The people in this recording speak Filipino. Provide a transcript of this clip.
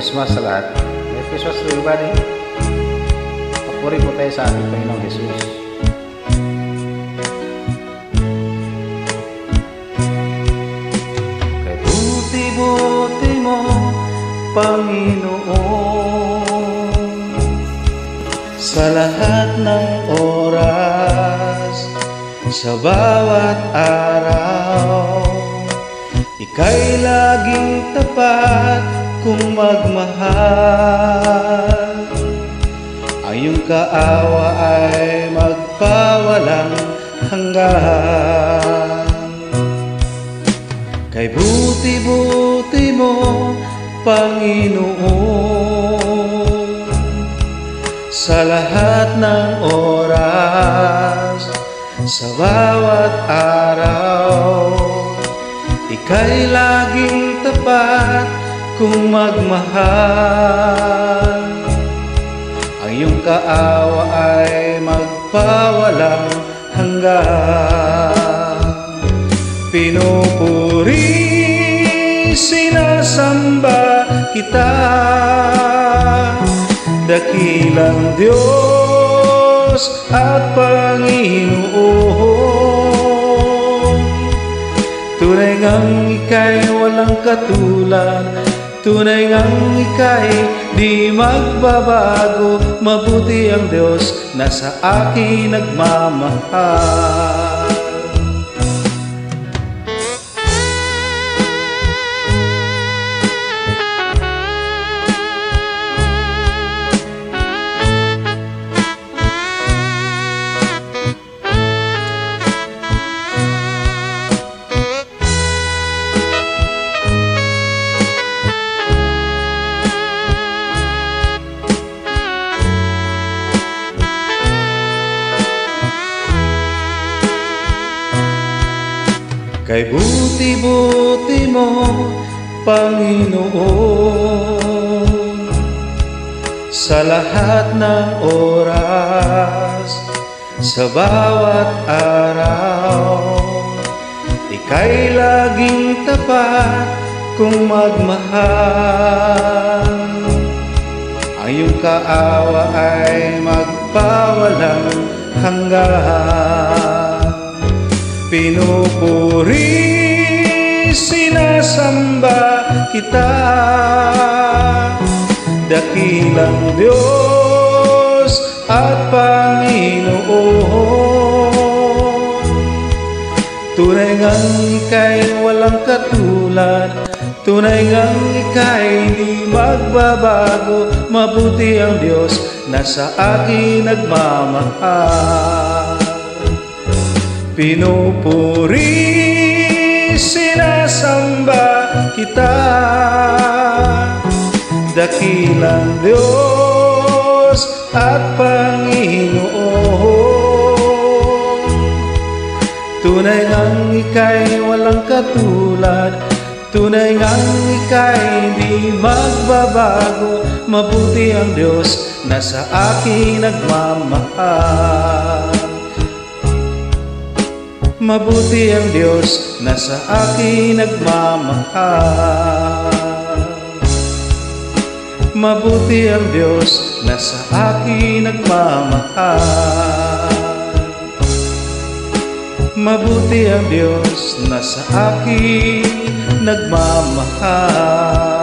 Christmas sa lahat. Merry Christmas to everybody. Papuri po tayo sa ating Panginoong Jesus. Kay buti-buti mo, Panginoon, sa lahat ng oras, sa bawat araw, ika'y laging tapat kung magmahal. Ang iyong kaawa ay magpawalang hanggan. Kay buti-buti mo, Panginoon, sa lahat ng oras, sa bawat araw, ika'y laging tapat kung magmahal. Ang iyong kaawa ay magpawalang hanggan. Pinupuri, sinasamba kita Dakilang Diyos at Panginoon Tunay ngang ika'y walang katulad Tunay ngang ika'y di magbabago. Mabuti ang Diyos na sa akin nagmamahal Kay buti-buti mo, Panginoon. Sa lahat ng oras, sa bawat araw Ika'y laging tapat kung magmahal. Ang iyong kaawa ay magpawalang hanggan Pinupuri, sinasamba kita. Dakilang Diyos at Panginoon. Tunay ngang ika'y walang katulad. Tunay ngang ika'y di magbabago. Mabuti ang Diyos na sa akin nagmamahal Pinupuri, sinasamba kita. Dakilang Diyos at Panginoon Tunay ngang ika'y walang katulad Tunay ngang ika'y di magbabago. Mabuti ang Diyos na sa akin nagmamahal Mabuti ang Diyos na sa akin nagmamahal. Mabuti ang Diyos na sa akin nagmamahal. Mabuti ang Diyos na sa akin nagmamahal